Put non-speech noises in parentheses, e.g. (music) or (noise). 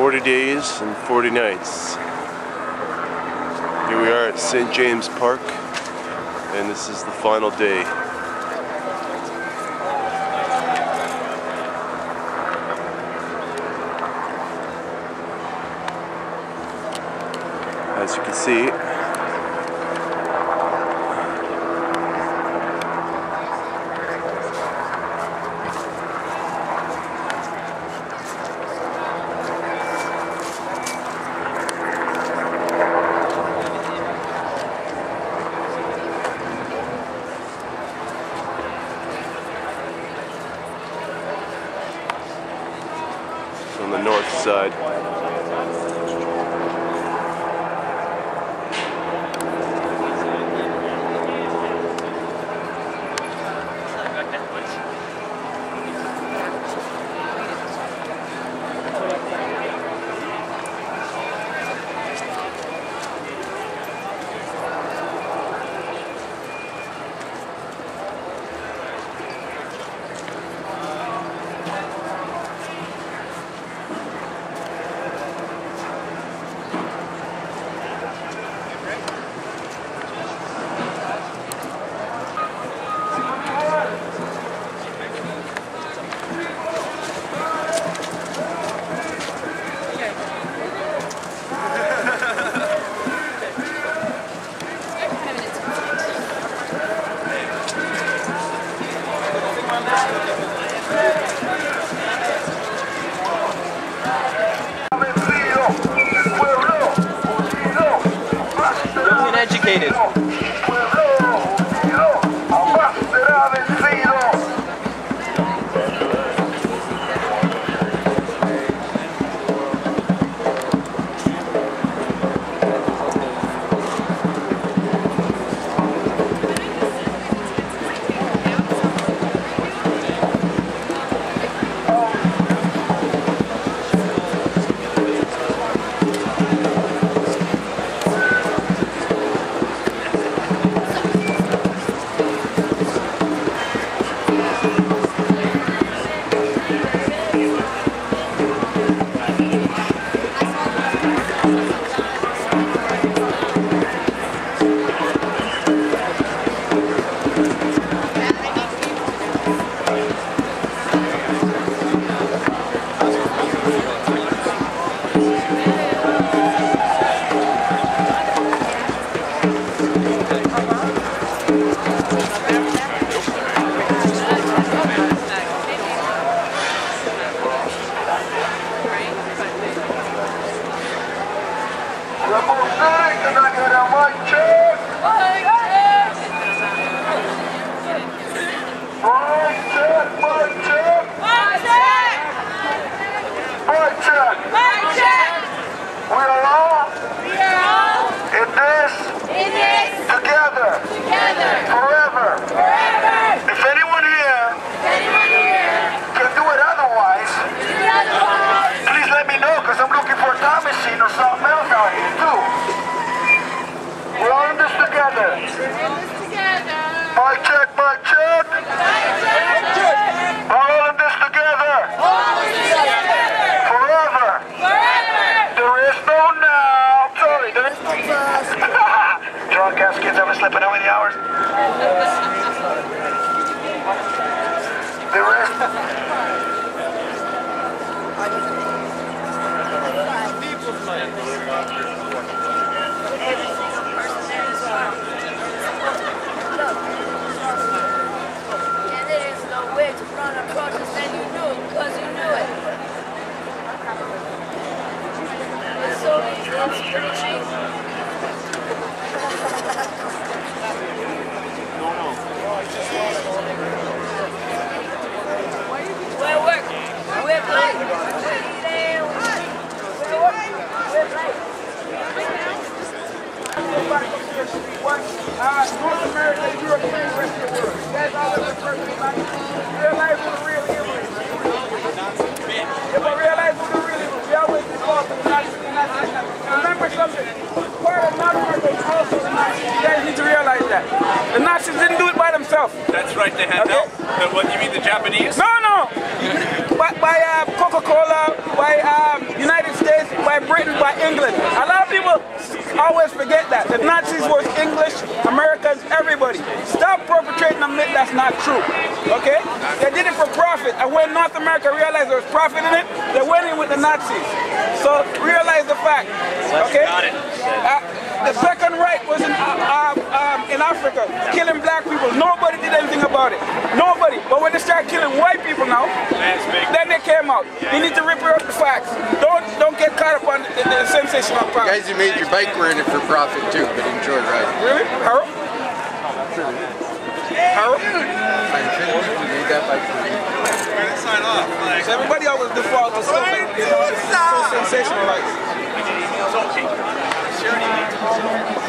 40 days and 40 nights. Here we are at St. James Park, and this is the final day. As you can see, on the north side. Young together. Mic check, mic check. This together. Forever. There is no now. Sorry, there is. (laughs) Drunk ass kids ever sleeping how many hours? There is. And there is no way to run across it, and you knew it because you knew it. It's so easy, it's pretty cheap. Where work? Where play? Where work? Where play? Uh, Uh, North America, Europe, and the rest of the world. That's all the first thing I realize what the real evil is. If I realize what the real evil is, we always default to the Nazis and Nazis. Remember something, part of Nazis is also the Nazis. You guys need to realize that. The Nazis didn't do it by themselves. That's right, they had Okay. help. Uh, what, you mean the Japanese? No, no. by by uh, Coca-Cola, by um, United States. by Britain, by England. A lot of people always forget that. The Nazis was English, Americans, everybody. Stop perpetrating a myth that's not true. Okay? They did it for profit. And when North America realized there was profit in it, they went in with the Nazis. So realize the fact. Okay? Got Uh, the second in Africa, killing black people. Nobody did anything about it. Nobody. But when they start killing white people now, then they came out. Yeah. You need to rip up the facts. Don't don't get caught up on the, the sensational part. guys you made your bike were in it for profit too, but enjoy riding. Really? Harold? Harold? I'm you made that bike for. Sign off. Like, so everybody always default to something, you know, so sensationalized. Okay. Sure,